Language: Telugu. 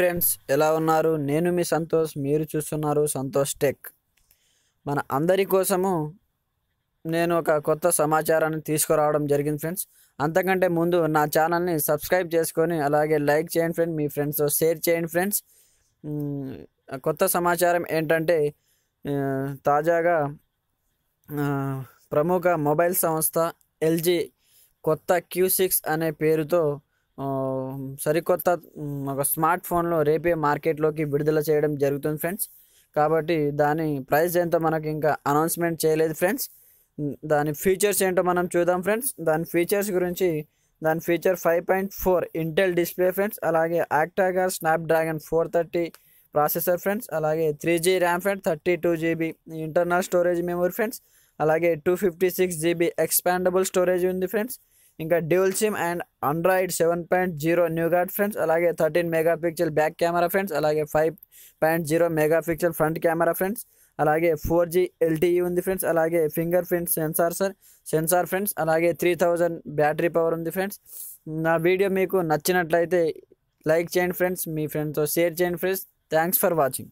ఫ్రెండ్స్ ఎలా ఉన్నారు? నేను మీ సంతోష్ మీరు చూస్తున్నారు సంతోష్ టెక్. మన అందరి కోసము నేను ఒక కొత్త సమాచారాన్ని తీసుకురావడం జరిగింది ఫ్రెండ్స్ అంతకంటే ముందు నా ఛానల్ని సబ్స్క్రైబ్ చేసుకొని అలాగే లైక్ చేయండి ఫ్రెండ్స్ మీ ఫ్రెండ్స్తో షేర్ చేయండి ఫ్రెండ్స్ కొత్త సమాచారం ఏంటంటే తాజాగా ప్రముఖ మొబైల్ సంస్థ ఎల్జీ కొత్త క్యూ సిక్స్ అనే పేరుతో సరికొత్త ఒక స్మార్ట్ ఫోన్లో రేపే మార్కెట్లోకి విడుదల చేయడం జరుగుతుంది ఫ్రెండ్స్. కాబట్టి దాని ప్రైస్ ఎంతో మనకి ఇంకా అనౌన్స్మెంట్ చేయలేదు ఫ్రెండ్స్. దాని ఫీచర్స్ ఏంటో మనం చూద్దాం ఫ్రెండ్స్. దాని ఫీచర్స్ గురించి దాని feature five point four intel display friends. అలాగే octa core Snapdragon four thirty processor friends. అలాగే three G RAM friend thirty two GB internal storage memory friends. అలాగే two fifty six GB expandable storage ఉంది ఫ్రెండ్స్. ఇంకా dual SIM and Android seven point zero nougat friends అలాగే thirteen mega pixel back camera friends అలాగే five point zero mega pixel front camera friends అలాగే ఫోర్ జీ ఎల్టీఈ ఉంది ఫ్రెండ్స్ అలాగే finger print sensor sir sensor friends అలాగే త్రీ థౌజండ్ బ్యాటరీ పవర్ ఉంది ఫ్రెండ్స్. నా వీడియో మీకు నచ్చినట్లయితే లైక్ చేయండి ఫ్రెండ్స్ మీ ఫ్రెండ్స్తో షేర్ చేయండి ఫ్రెండ్స్. Thanks for watching.